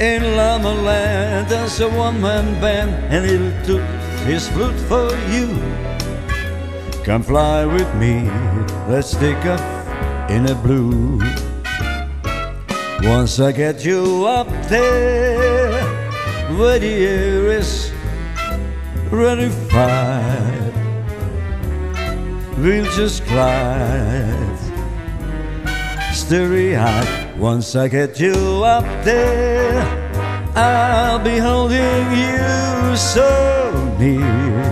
In Llama Land, there's a one-man band, and he'll toot his flute for you. Come fly with me, let's take off in a blue. Once I get you up there, where the air is rarefied, we'll just glide starry-eyed. Once I get you up there, I'll be holding you so near.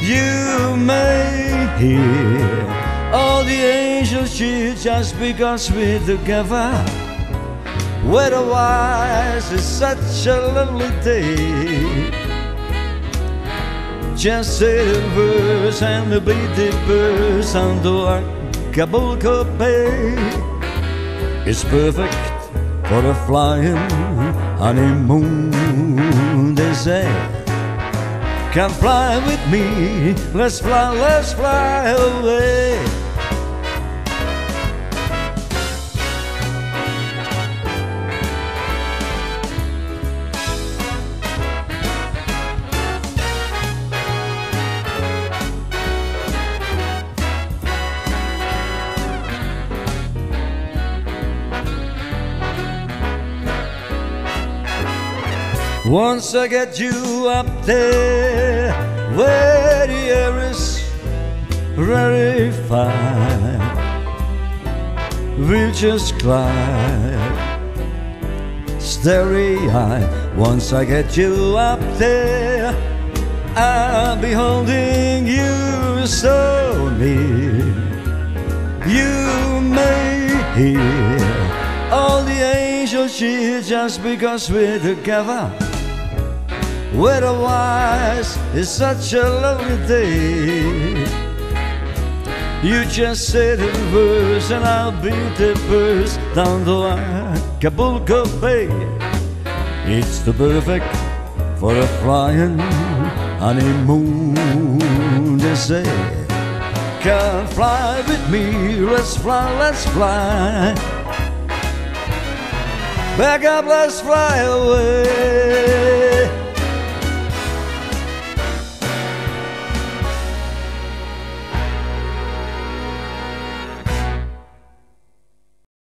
You may hear all the angels cheer just because we're together. Weather-wise, it's such a lovely day. Just say the verse and the beat the verse on the Acapulco Bay. is perfect for a flying honeymoon, they say. Come fly with me, let's fly, let's fly away. Once I get you up there where the air is rarefied, we'll just glide starry-eyed. Once I get you up there, I'll be holding you so near. You may hear all the angels cheer just because we're together. Weather-wise, it's such a lovely day. You just say the verse and I'll beat the verse down the Acapulco Bay. It's the perfect for a flying honeymoon, they say. Come fly with me, let's fly, let's fly. Back up, let's fly away.